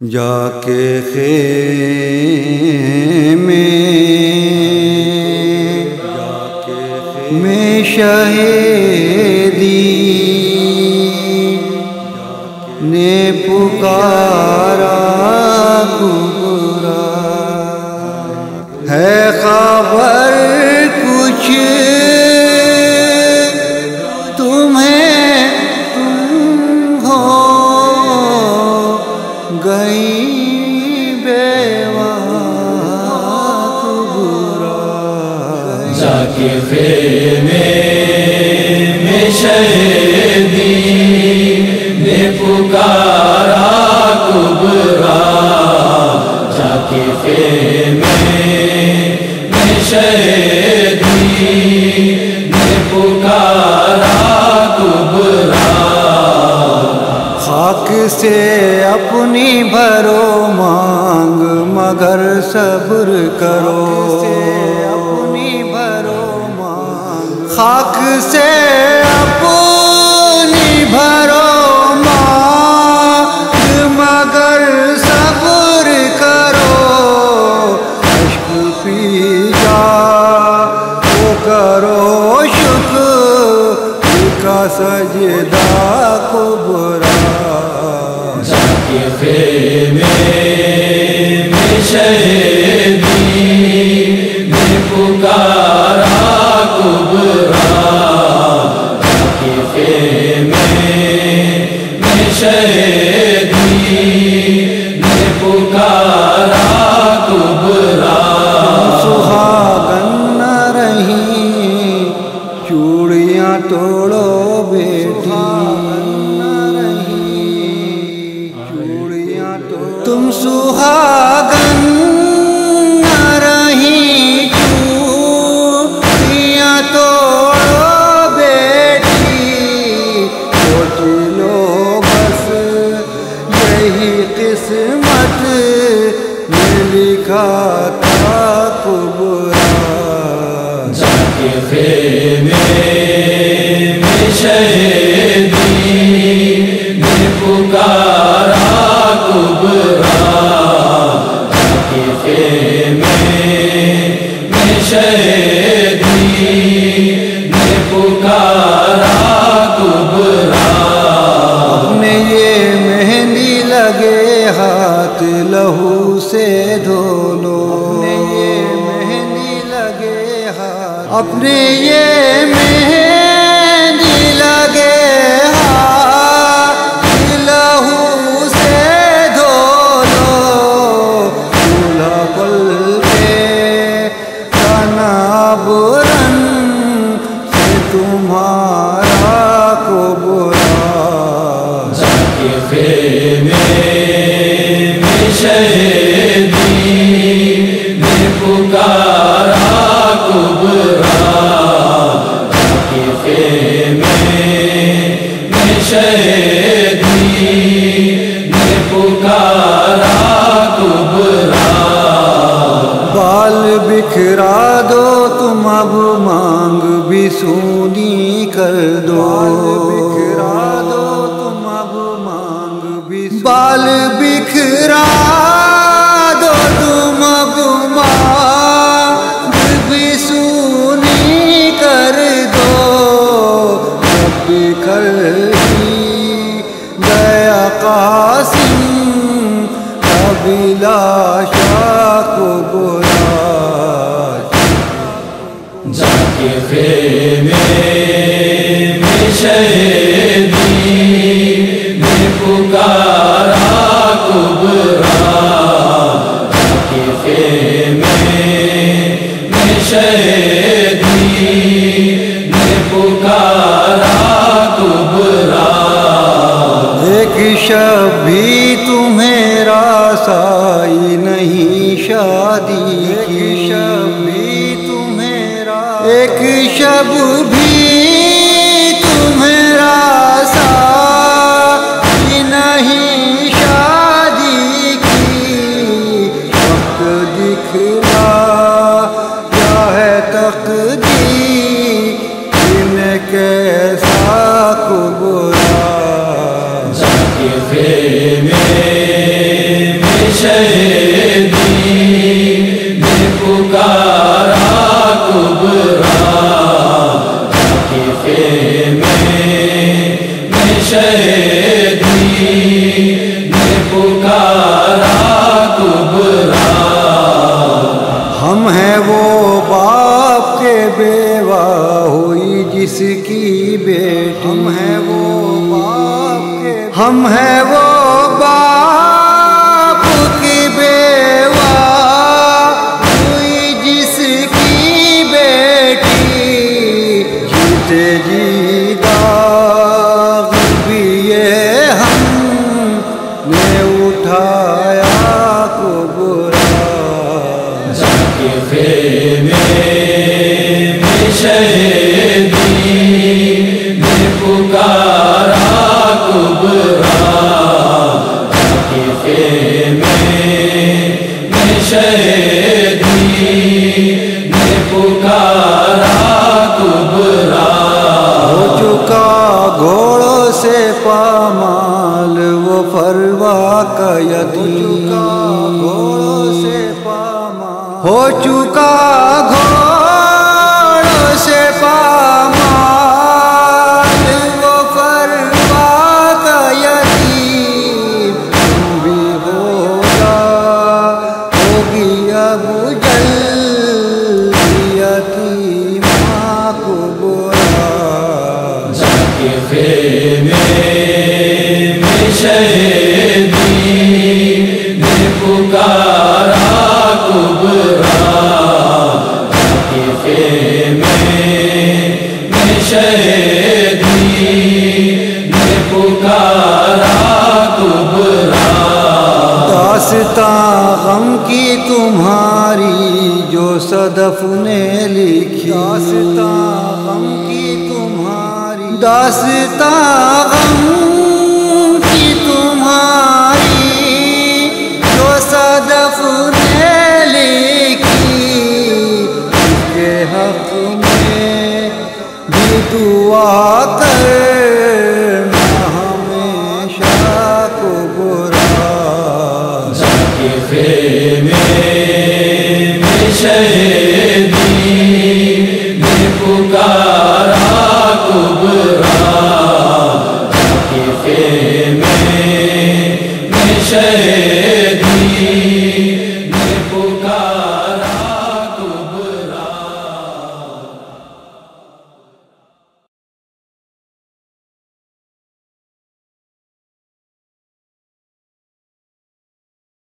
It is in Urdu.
جا کے خیمے میں شہیدی نے پکارا کبرا۔ ہے خبر کچھ کے خیمے میں شہیدی نے پکارا کبرا جا کے خیمے میں شہیدی نے پکارا کبرا۔ خاک سے اپنی بھرو مانگ مگر صبر کرو۔ خاک سے اپنی بھرو مانگ مگر صبر کرو اشک پی جا، تو کرو شکر کا سجدہ کبرا۔ تم سہاگن رہی چوڑیاں توڑو بیٹی سوچ لو بس یہی قسمت میں لکھا تھا کبرا۔ جا کے خیمے لگے ہاتھ لہو سے دھو لو۔ یہ مہندی لگے ہاتھ۔ اپنے یہ میں شہیدی نے پکارا کبرا جا کے خیمے میں شہیدی نے پکارا کبرا بال بکھرا دو، تم اب مانگ بھی سونی کر دو۔ بکھرا دو تم اب مانگ بھی سونی کر دو جب بکھر گیا قاسم قبیلہ شاہ کو بولا جا کے خیمے میں شہیدی راسائی نہیں شادی کی۔ شب بھی تمہیں ایک شب بھی ہم ہے وہ چکا گھوڑوں سے پاما ہو چکا گھوڑوں واسطہ غم کی تمہاری جو صدف نے لکھی۔ واسطہ غم کی تمہاری۔ داستا غم خیمے میں شہر